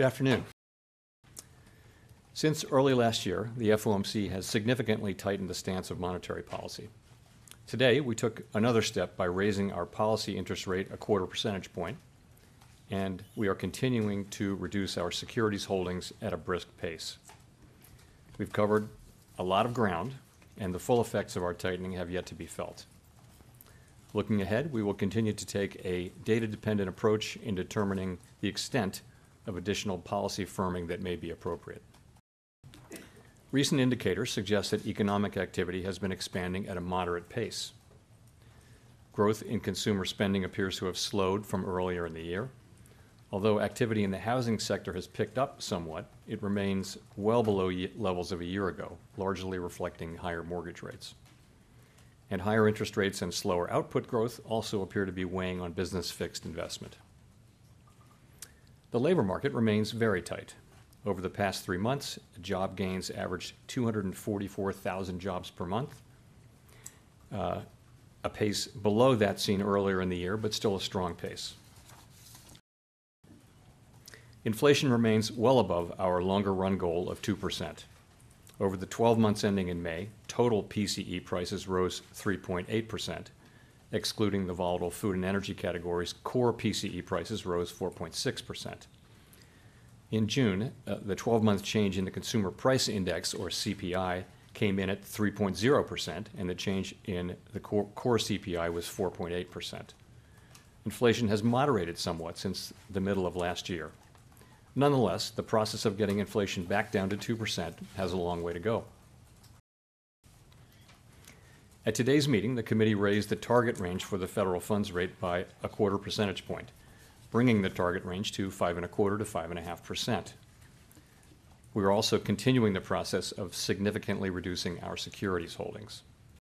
Good afternoon. Since early last year, the FOMC has significantly tightened the stance of monetary policy. Today, we took another step by raising our policy interest rate a quarter percentage point, and we are continuing to reduce our securities holdings at a brisk pace. We've covered a lot of ground, and the full effects of our tightening have yet to be felt. Looking ahead, we will continue to take a data-dependent approach in determining the extent of additional policy firming that may be appropriate. Recent indicators suggest that economic activity has been expanding at a moderate pace. Growth in consumer spending appears to have slowed from earlier in the year. Although activity in the housing sector has picked up somewhat, it remains well below levels of a year ago, largely reflecting higher mortgage rates. And higher interest rates and slower output growth also appear to be weighing on business fixed investment. The labor market remains very tight. Over the past three months, job gains averaged 244,000 jobs per month, uh, a pace below that seen earlier in the year, but still a strong pace. Inflation remains well above our longer-run goal of 2%. Over the 12 months ending in May, total PCE prices rose 3.8%. Excluding the volatile food and energy categories, core PCE prices rose 4.6%. In June, uh, the 12-month change in the Consumer Price Index, or CPI, came in at 3.0%, and the change in the core CPI was 4.8%. Inflation has moderated somewhat since the middle of last year. Nonetheless, the process of getting inflation back down to 2% has a long way to go. At today's meeting, the committee raised the target range for the federal funds rate by a quarter percentage point, bringing the target range to 5.25%-5.5%. We are also continuing the process of significantly reducing our securities holdings.